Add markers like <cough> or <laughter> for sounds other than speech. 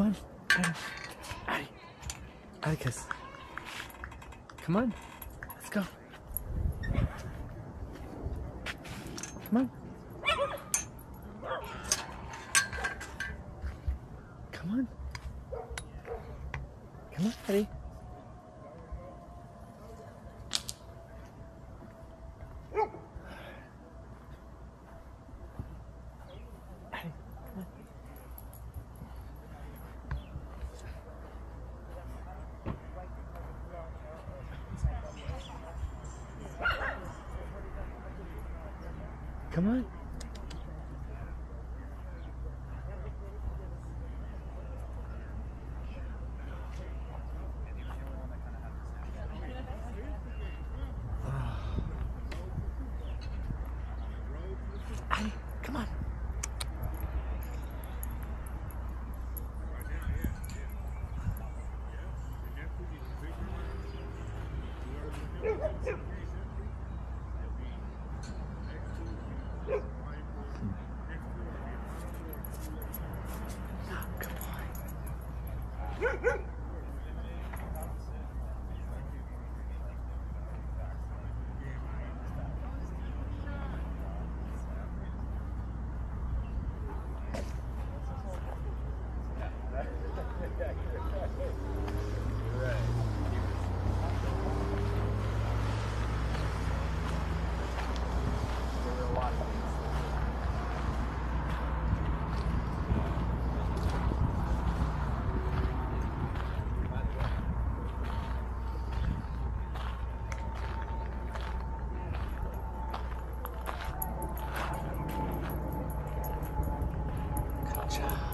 on. Atty. Atty. Atticus. Come on. Let's go. Come on. Come on. Come on, Eddie. Come on. Come on. <laughs> Good <laughs> boy. 자.